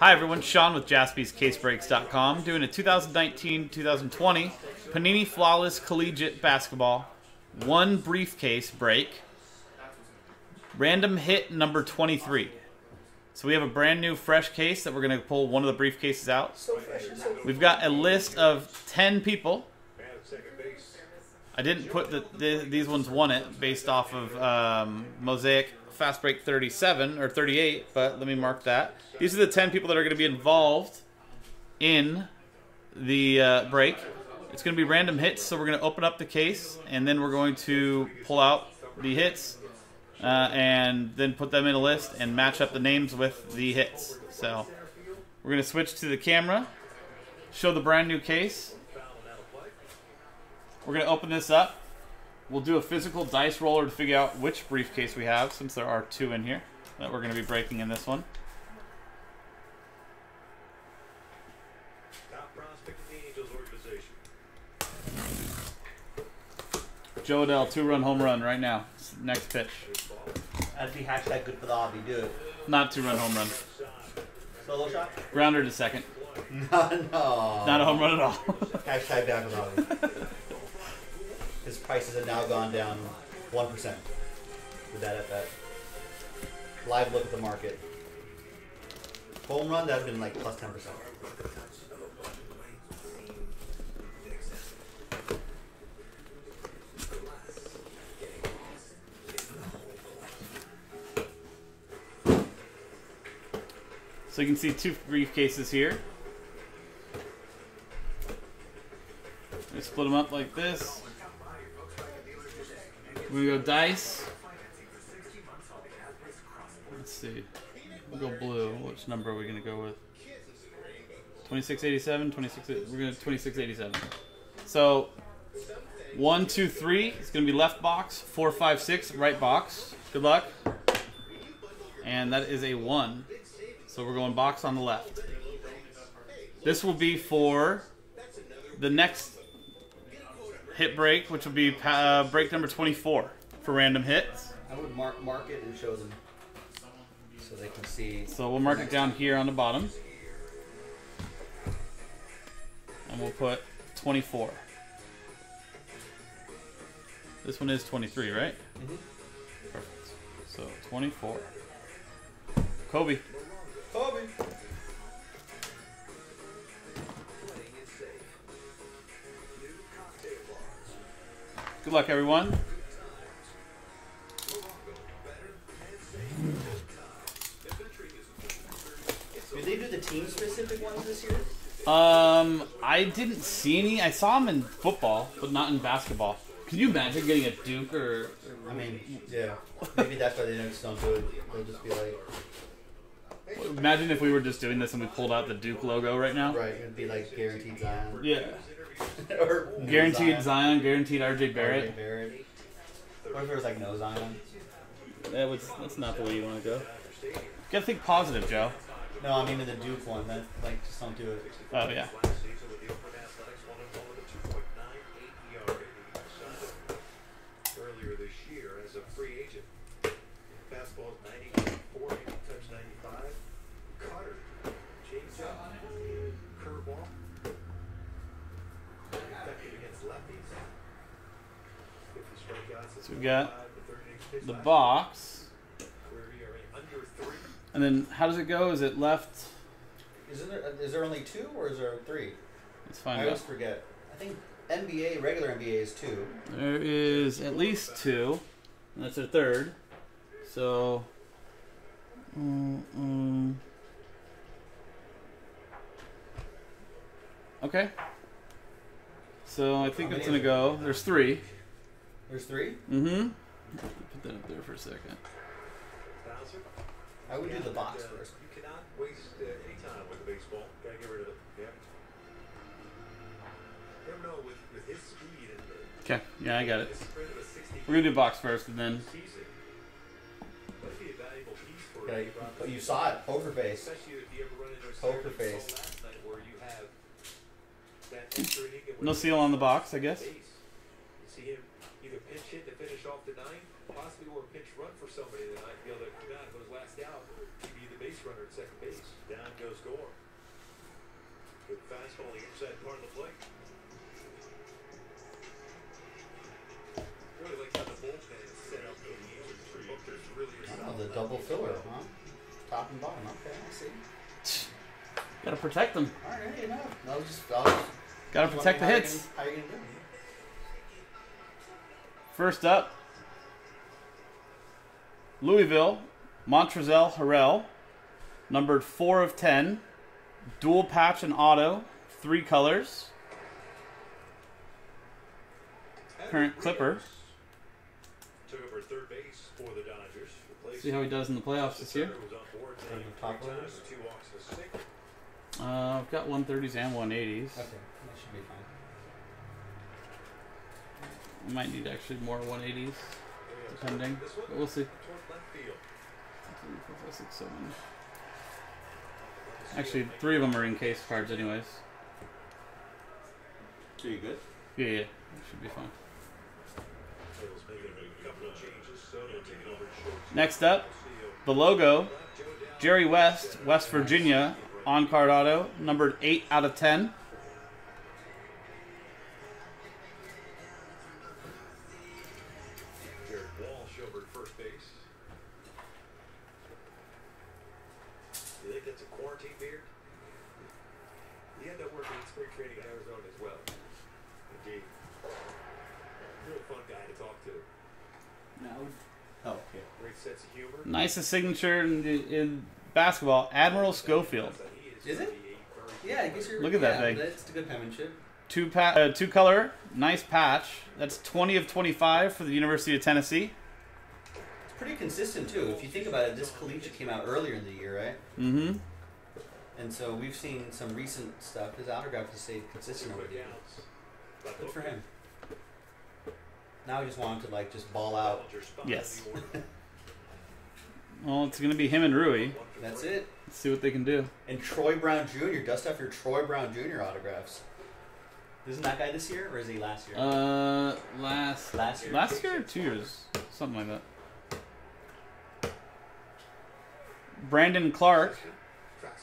Hi everyone, Sean with jaspyscasebreaks.com doing a 2019-2020 Panini Flawless Collegiate Basketball one briefcase break. Random hit number 23. So we have a brand new fresh case that we're going to pull one of the briefcases out. We've got a list of 10 people. I didn't put the, the these ones won it based off of um, Mosaic Fast Break 37 or 38, but let me mark that. These are the 10 people that are going to be involved in the uh, break. It's going to be random hits, so we're going to open up the case, and then we're going to pull out the hits, uh, and then put them in a list and match up the names with the hits. So we're going to switch to the camera, show the brand new case. We're going to open this up. We'll do a physical dice roller to figure out which briefcase we have, since there are two in here that we're going to be breaking in this one. Jo Adell, two-run home run right now. Next pitch. That'd be hashtag good for the hobby. Do it. Not two-run home run. Solo shot? Grounder to second. No, no. Not a home run at all. Hashtag down for the hobby. His prices have now gone down 1% with that at that. Live look at the market. Home run, that's been like plus 10%. So you can see two briefcases here. We split them up like this. We go dice. Let's see. We'll go blue. Which number are we going to go with? 2687, 26, we're to 2687. So, one, two, three. It's going to be left box. Four, five, six, right box. Good luck. And that is a one. So we're going box on the left. This will be for the next hit break, which will be uh, break number 24 for random hits. I would mark mark it and show them so they can see. So we'll mark it down here on the bottom. And we'll put 24. This one is 23, right? Mm -hmm. Perfect. So 24. Kobe. Kobe. Good luck, everyone. Did they do the team-specific ones this year? Um, I didn't see any. I saw them in football, but not in basketball. Can you imagine getting a Duke or? or I mean, yeah. Maybe that's why they just don't do it. They'll just be like. Imagine if we were just doing this and we pulled out the Duke logo right now. Right, it'd be like guaranteed Zion. Yeah. or guaranteed Zion. Zion, guaranteed RJ Barrett. RJ Barrett. What if there was like no Zion? That was that's not the way you want to go. You gotta think positive, Joe. No, I mean in the Duke one. That like just don't do it. Oh yeah. Earlier this So we've got the the box, Career ERA under three. and then how does it go? Is it left? Is there is there only two or is there three? Let's I find always forget. I think NBA regular NBA is two. There is at least two. And that's a third. So. Mm, mm. Okay. So I think How it's gonna go. There's three. There's three. Mm-hmm. Put that up there for a second. Bowser. I would do the box first. You cannot waste uh, any time with the baseball. Gotta get rid of it. Yep. Never know with, with his speed and Okay. Yeah, I got it. the spread of a 60 We're gonna do box first, and then season. That'd be a valuable piece for Okay, but you saw it, poker face. Especially if you ever run into a Poker scenario face. No seal on the box, I guess. You see him either pinch hit to finish off the ninth, possibly or pinch run for somebody tonight. Be able to come out it last out, give you the base runner at second base. Down goes Gore. Good fastball, the inside part of the plate. Really like how the bullpen is set up for the. Booker's really Oh, the double filler, huh? Top and bottom. Okay, I see. Gotta protect them. All right. I was just, I was just Gotta protect the wondering hits. How you gonna, how you gonna do? First up, Louisville, Montrezl Harrell, numbered 4 of 10, dual patch and auto, three colors. Current Edward Clipper. Took over third base for the Dodgers. See how he does in the playoffs this year. Uh, I've got 130s and 180s. Okay, that should be fine. We might need actually more 180s, Rios. depending. This one But we'll see. toward left. Three, four, five, six, seven. Actually, three of them are in case cards, anyways. So you good? Yeah, yeah, that should be fine. Taylor's making a couple of changes. Soto taking over at short. Next up, the logo Left, Joe down. Jerry West, West Virginia, on card auto, numbered 8 out of 10. Jared Walsh over at first base. You think that's a quarantine beard? He ended up working in spring training in Arizona as well. Indeed. Real fun guy to talk to. No. Oh, okay. Great sense of humor. Nicest signature in, in basketball, Admiral Schofield. Is it? Yeah, I guess you're. Look at that yeah, thing. That's a good penmanship. Two pa- uh, two color, nice patch. That's 20 of 25 for the University of Tennessee. It's pretty consistent too. If you think about it, this collegiate came out earlier in the year, right? Mm-hmm. And so we've seen some recent stuff. His autograph has stayed consistent over the years. Good for him. Now we just want him to like just ball out. Yes. Well, it's gonna be him and Rui. That's it. Let's see what they can do. And Troy Brown Jr. Dust off your Troy Brown Jr. autographs. Isn't that guy this year or is he last year? Uh, last last year. last year or two years, something like that. Brandon Clarke,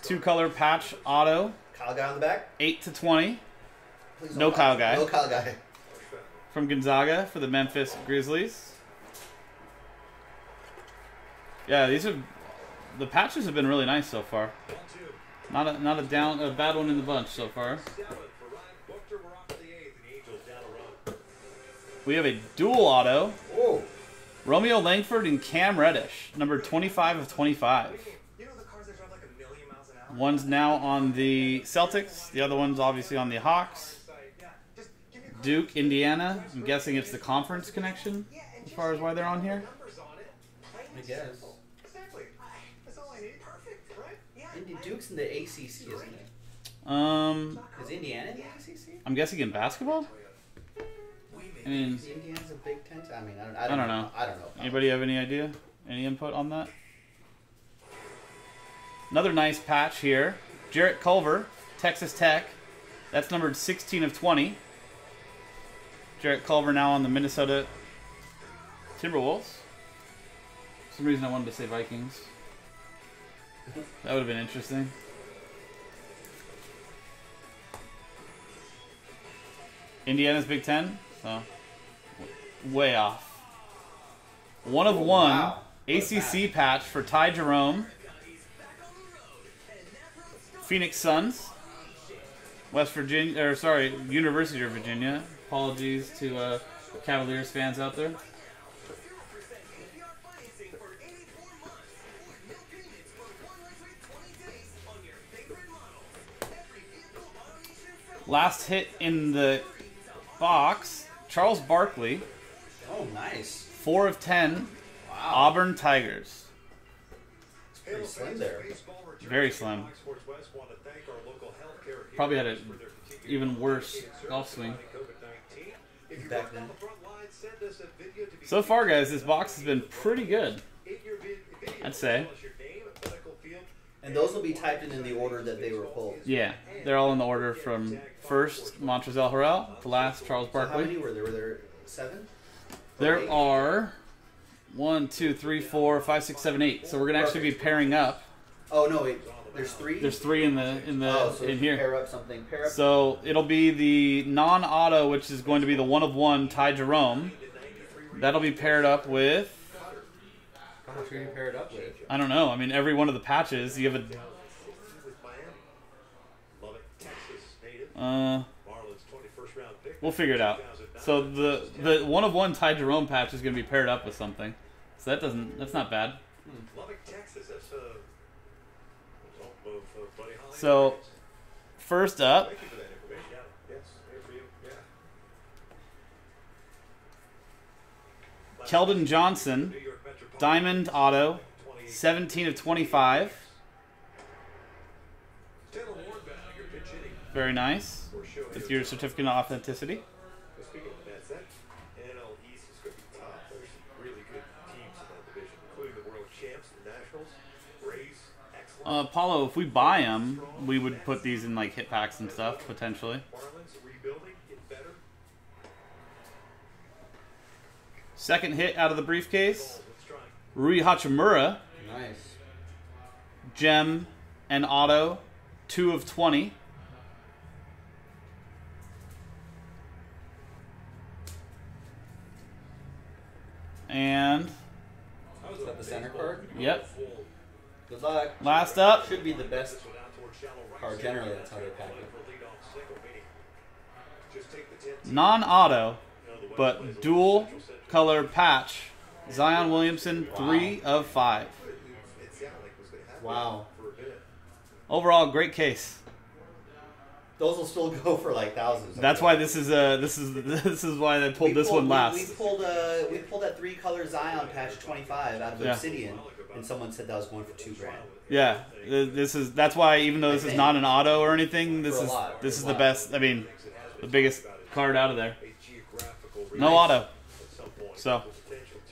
two color patch auto, Kyle Guy on the back. eight to 20 Please No Kyle Guy. No Kyle Guy. from Gonzaga for the Memphis Grizzlies. Yeah, these are the patches have been really nice so far. Not a not a down a bad one in the bunch so far. We have a dual auto, Romeo Langford and Cam Reddish, number 25 of 25. You know the cars that drive like a million miles an hour? One's now on the Celtics, the other one's obviously on the Hawks. Duke, Indiana. I'm guessing it's the conference connection as far as why they're on here. I guess. Duke's in the ACC, isn't it? Um, Is Indiana in the ACC? I'm guessing in basketball. I mean, Is Indiana's a Big Ten? I mean, I don't, I I don't, don't know. I don't know. Anybody have any idea? Any input on that? Another nice patch here. Jarrett Culver, Texas Tech. That's numbered 16 of 20. Jarrett Culver now on the Minnesota Timberwolves. For some reason I wanted to say Vikings. That would have been interesting. Indiana's Big Ten, so way off. One of Oh, one wow. ACC patch for Ty Jerome. Phoenix Suns. West Virginia, or sorry, University of Virginia. Apologies to uh, Cavaliers fans out there. Last hit in the box, Charles Barkley, Oh, nice. four of ten, Wow. Auburn Tigers. It's pretty slim there. Very slim. Probably had an even worse golf swing. Back then. So far, guys, this box has been pretty good. I'd say. And those will be typed in in the order that they were pulled. Yeah, they're all in the order from first Montrezl Harrell to last Charles So how many were there? Were there seven? There are one, two, three, four, five, six, seven, eight. So we're gonna actually be pairing up Oh no, wait. There's three. There's three in the in the oh, so in here. pair up something. Pair up. So it'll be the non-auto, which is going to be the one of one Ty Jerome. That'll be paired up with Are you up with? I don't know. I mean, every one of the patches you have a. Uh, Marlins 21st round we'll figure it out. So the the one of one Ty Jerome patch is going to be paired up with something. So that doesn't that's not bad. Texas. That's Holly. So first up. Keldon Johnson, Diamond Auto, 17 of 25. Taylor Warren back, your pitch hitting Very nice. With your certificate of authenticity. Uh, Paulo, if we buy them, we would put these in like hit packs and stuff potentially. Second hit out of the briefcase. Rui Hachimura, Nice. gem and auto, two of 20. And Is that the center card? yep, Good luck. last up, Should be the best This one out towards shallow right card. Generally, that's how they pack it. For leadoff single, meaning just take the 10 non-auto, You know, the West plays a but dual color patch. Zion Williamson, three of five. It sounded like it was going to happen Wow. for a bit. Overall, great case. Those will still go for like thousands. That's why this is uh this is this is why they pulled We this pulled- one last. We, pulled a we pulled that three color Zion patch 25 out of Yeah. Obsidian, and someone said that was going for two grand. Yeah, this is that's why even though this is not an auto or anything, this is lot, this is the best. I mean, the biggest card out of there. Geographical No region auto, at some point so with potential to-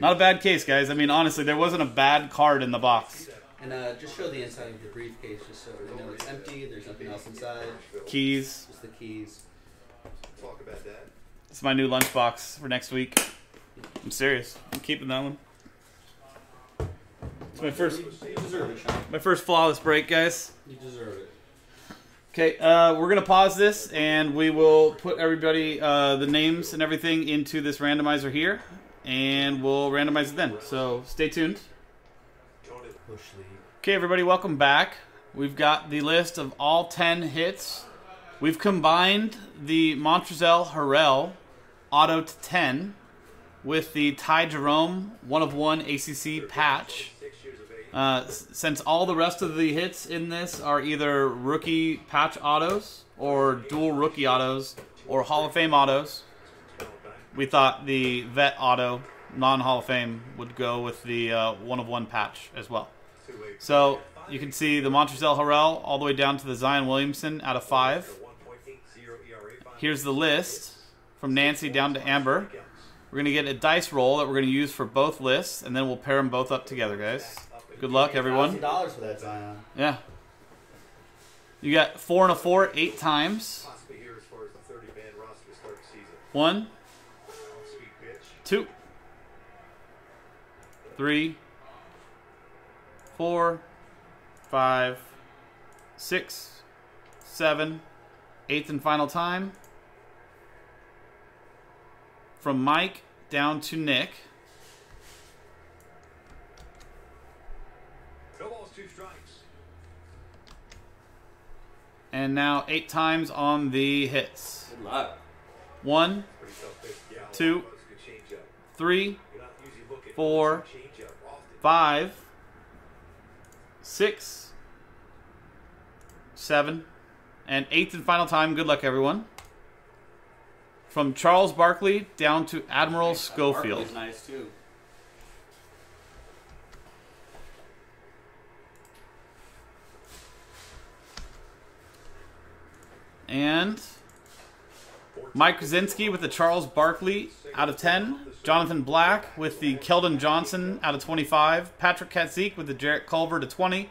not a bad case, guys. I mean, honestly, there wasn't a bad card in the box. And uh, just show the inside of the briefcase, just so you know it's empty. There's nothing else inside. Keys. Just the keys. talk about that. It's my new lunchbox for next week. I'm serious. I'm keeping that one. It's my first You deserve it, my first flawless break, guys. You deserve it. Okay, uh, we're gonna pause this and we will put everybody uh, the names and everything into this randomizer here, and we'll randomize it then. So stay tuned. Okay, everybody, welcome back. We've got the list of all 10 hits. We've combined the Montrezl Harrell auto to 10 with the Ty Jerome one of one ACC patch. Uh, since all the rest of the hits in this are either rookie patch autos or dual rookie autos or Hall of Fame autos. We thought the vet auto, non Hall of Fame, would go with the uh, one of one patch as well. So you can see the Montrezl Harrell all the way down to the Zion Williamson out of five. 1.80 ERA, five Here's the list from Nancy down to Amber. We're gonna get a dice roll that we're gonna use for both lists, and then we'll pair them both up together, guys. Good luck, everyone. dollars for that Zion. Yeah. You got four and a four eight times. possibly two, three, four, five, six, seven, eighth and final time. From Mike down to Nick. No balls, two strikes. And now eight times on the hits. Good luck. One, Pretty tough pitch. Yeah, Two. that was a good change up. Three, You're not usually looking Four. for change up often. five, six, seven, and eighth and final time. Good luck, everyone. From Charles Barkley down to Admiral Schofield. Nice too. And Mike Krasinski with the Charles Barkley out of 10. Jonathan Black with the Keldon Johnson out of 25. Patrick Katzik with the Jarrett Culver to 20.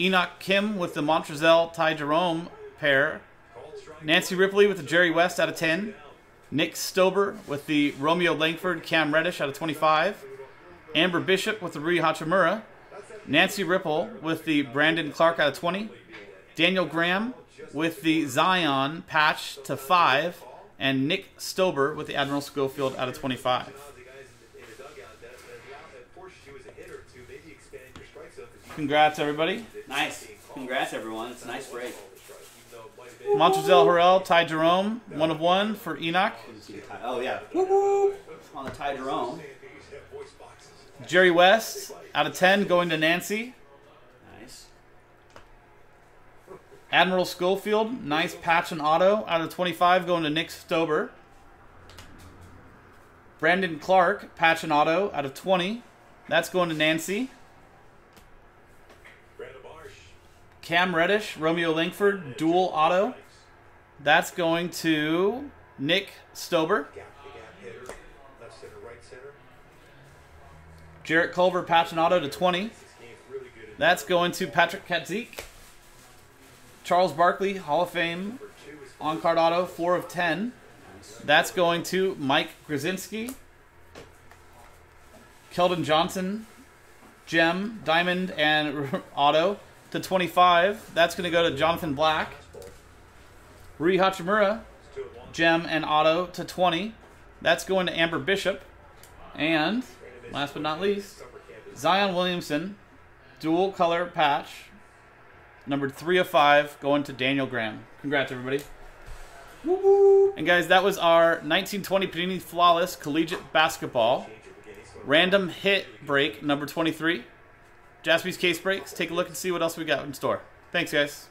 Enoch Kim with the Montrezl Ty Jerome pair. Nancy Ripley with the Jerry West out of 10. Nick Stober with the Romeo Langford Cam Reddish out of 25. Amber Bishop with the Rui Hachimura. Nancy Ripple with the Brandon Clarke out of 20. Daniel Graham with the Zion patch to 5. And Nick Stober with the Admiral Schofield out of 25. The guys in the dugout, that, that, that forces you as a hitter to maybe expand your strike zone because you Congrats, everybody. Nice. Congrats, everyone. It's a nice break. Montrezl Harrell, Ty Jerome, one of one for Enoch. Oh, yeah. Woo woo. On the Ty Jerome. Jerry West, out of 10, going to Nancy. Nice. Admiral Schofield, nice patch and auto, out of 25, going to Nick Stober. Brandon Clarke, patch and auto, out of 20. That's going to Nancy. Cam Reddish, Romeo Langford, dual auto. That's going to Nick Stober. gap to gap hitter, left center, right center. Jarrett Culver, patch and auto to 20. This game's really good at That's going to Patrick Katzik. Charles Barkley, Hall of Fame, on card auto, 4 of 10. That's going to Mike Grzinski. Keldon Johnson, Gem, Diamond, and Auto to 25. That's going to go to Jonathan Black. Rui Hachimura. Gem, and Auto to 20. That's going to Amber Bishop. And, last but not least, Zion Williamson, dual color patch, numbered 3 of 5, going to Daniel Graham. Congrats, everybody. And guys, that was our 1920 Panini Flawless Collegiate Basketball random hit break number 23. Jaspy's case breaks. Take a look and see what else we got in store. Thanks, guys.